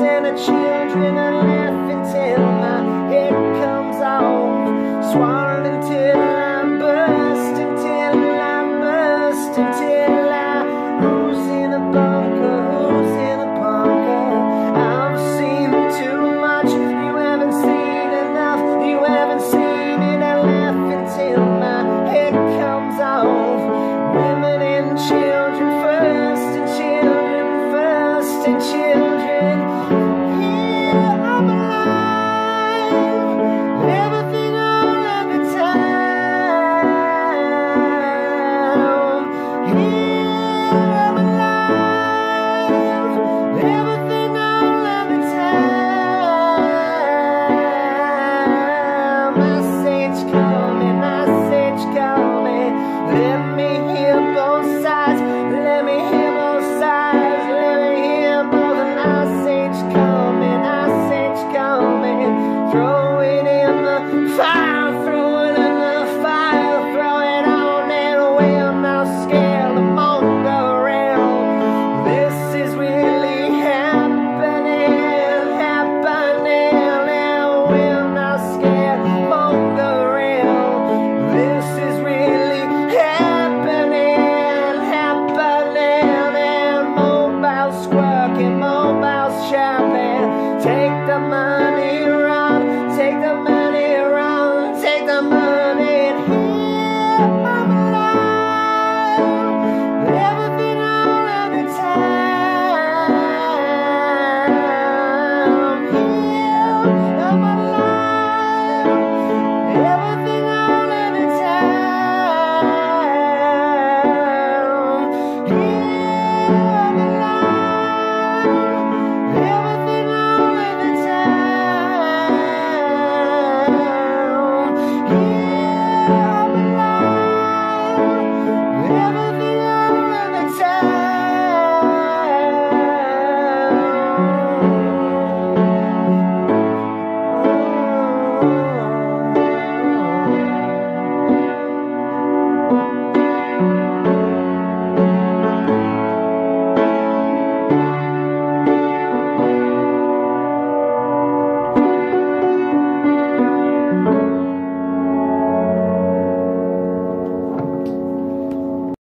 and the children are laughing till my head comes off. Swallowed until I burst, until I burst, until I who's in a bunker, who's in a bunker. I've seen too much, you haven't seen enough, you haven't seen it. I laugh until my head comes off. Women and children first, and children first, and children. inside.